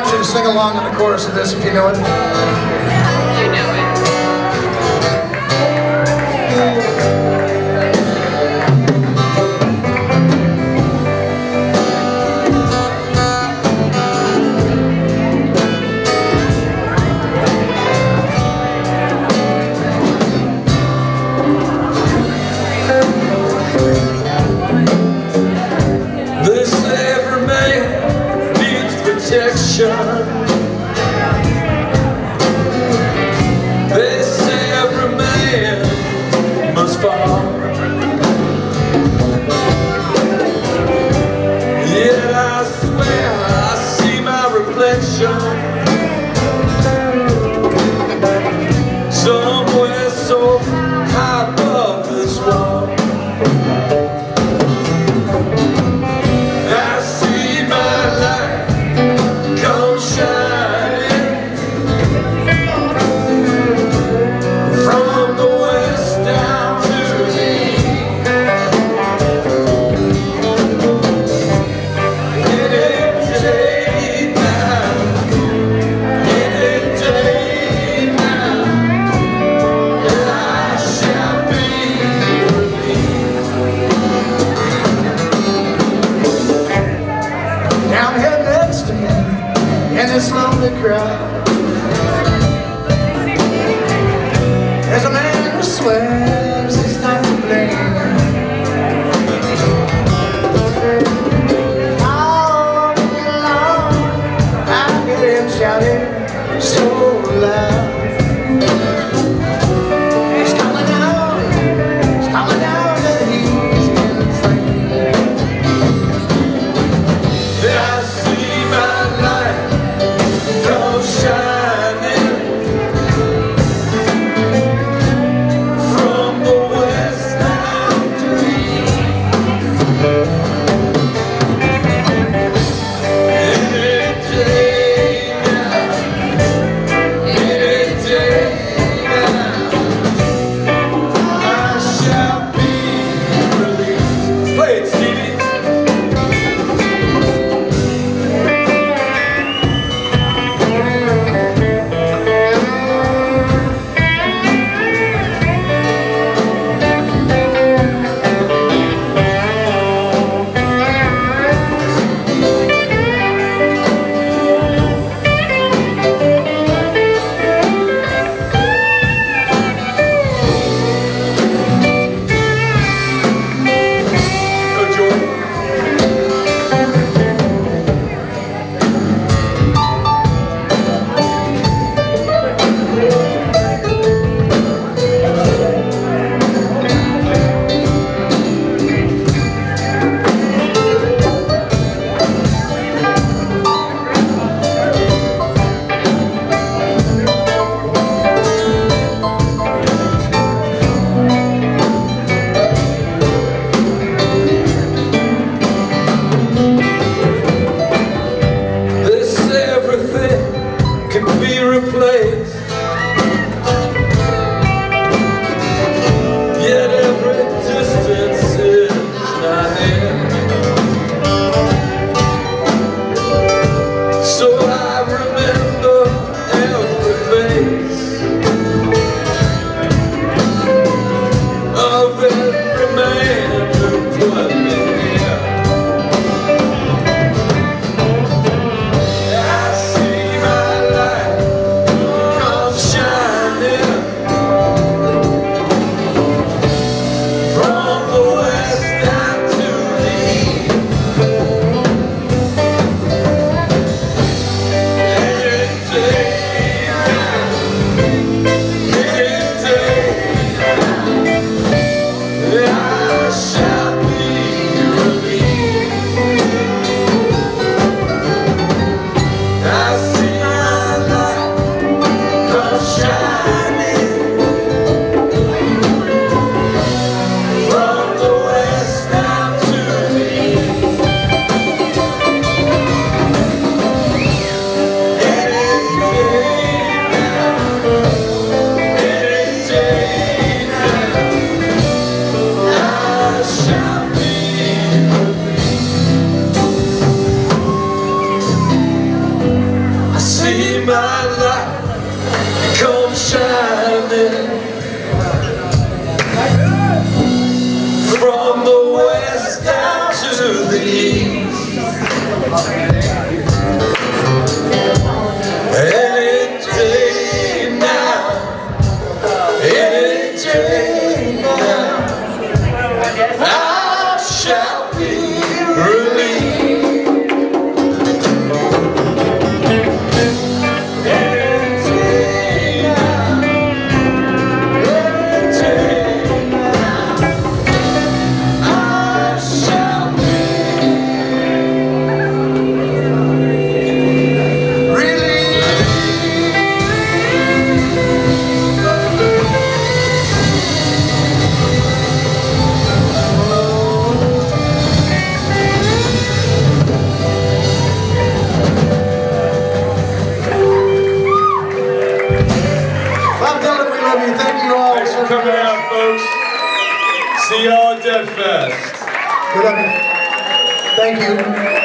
want you to sing along in the chorus of this if you know it. and this lonely crowd. shining. From the west down to the east. Day day I shall be released. See y'all at Dead Fest. We love. Thank you.